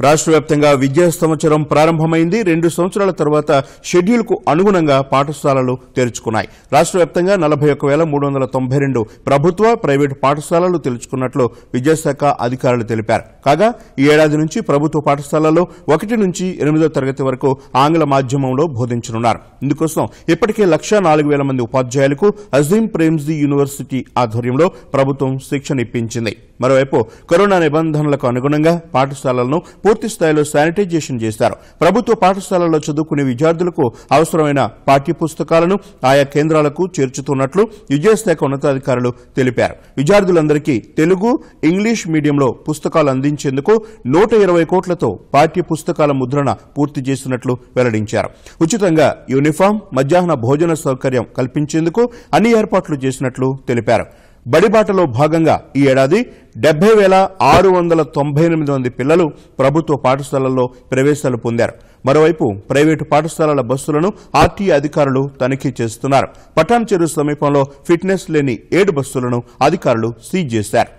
రాష్ట్ర వ్యాప్తంగా విద్యా సంవత్సరం ప్రారంభమైంది. రెండు సంవత్సరాల తర్వాత షెడ్యూల్కు అనుగుణంగా పాఠశాలలు తెరుచుకున్నాయి. రాష్ట్ర వ్యాప్తంగా నలభై ఒక్క వేల మూడు వందల తొంభై రెండు ప్రభుత్వ ప్రైవేటు పాఠశాలలు తెరుచుకున్నట్లు విద్యాశాఖ అధికారులు తెలిపారు. కాగా ఈ ఏడాది నుంచి ప్రభుత్వ పాఠశాలల్లో ఒకటి నుంచి ఎనిమిదో తరగతి వరకు ఆంగ్ల మాధ్యమంలో బోధించనున్నారు. ఇందుకోసం ఇప్పటికే లక్షా నాలుగు వేల మంది ఉపాధ్యాయులకు అజీం ప్రేమ్జీ యూనివర్సిటీ ఆధ్వర్యంలో ప్రభుత్వం శిక్షణ ఇప్పించింది. మరోవైపు కరోనా నిబంధనలకు అనుగుణంగా పాఠశాలలను పూర్తి స్థాయిలో శానిటైజేషన్ చేశారు. ప్రభుత్వ పాఠశాలల్లో చదువుకునే విద్యార్థులకు అవసరమైన పాఠ్య పుస్తకాలను ఆయా కేంద్రాలకు చేర్చుతున్నట్లు విద్యాశాఖ ఉన్నతాధికారులు తెలిపారు. విద్యార్థులందరికీ తెలుగు ఇంగ్లీష్ మీడియంలో పుస్తకాలు అందించేందుకు నూట ఇరవై కోట్లతో పాఠ్య పుస్తకాల ముద్రణ పూర్తి చేసినట్లు వెల్లడించారు. ఉచితంగా యూనిఫామ్ మధ్యాహ్న భోజన సౌకర్యం కల్పించేందుకు అన్ని ఏర్పాట్లు చేసినట్లు తెలిపారు. బడిబాటలో భాగంగా ఈ ఏడాది డెబ్బై వేల ఆరు వందల తొంభై ఎనిమిది మంది పిల్లలు ప్రభుత్వ పాఠశాలల్లో ప్రవేశాలు పొందారు. మరోవైపు ప్రైవేటు పాఠశాలల బస్సులను ఆర్టీఏ అధికారులు తనిఖీ చేస్తున్నారు. పటాన్ చెరువు సమీపంలో ఫిట్నెస్ లేని ఏడు బస్సులను అధికారులు సీజ్ చేశారు.